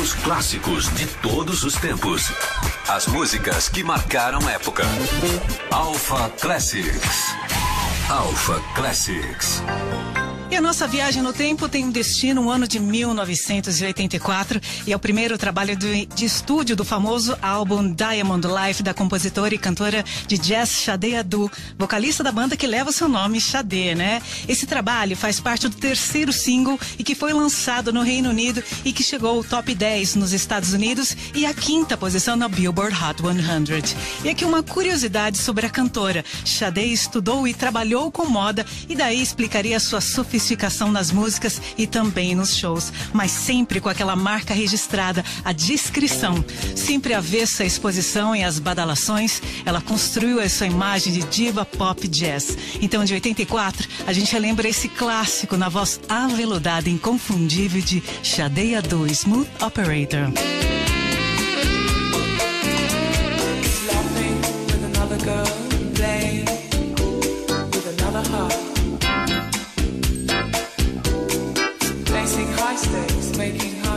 Os clássicos de todos os tempos. As músicas que marcaram época. Alpha Classics. Alpha Classics. E a nossa viagem no tempo tem um destino, um ano de 1984, e é o primeiro trabalho de, de estúdio do famoso álbum Diamond Life da compositora e cantora de jazz Xade Adu, vocalista da banda que leva o seu nome, Xade, né? Esse trabalho faz parte do terceiro single e que foi lançado no Reino Unido e que chegou ao top 10 nos Estados Unidos e a quinta posição na Billboard Hot 100. E aqui uma curiosidade sobre a cantora. Xade estudou e trabalhou com moda e daí explicaria sua sofisticação sofisticação nas músicas e também nos shows, mas sempre com aquela marca registrada, a discrição. Sempre avessa a exposição e as badalações, ela construiu essa imagem de diva pop jazz. Então, de 84, a gente relembra esse clássico na voz aveludada, inconfundível de Shadeia 2 Smooth Operator. my mistakes, making